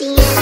Yeah.